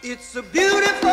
It's a beautiful